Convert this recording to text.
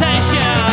在下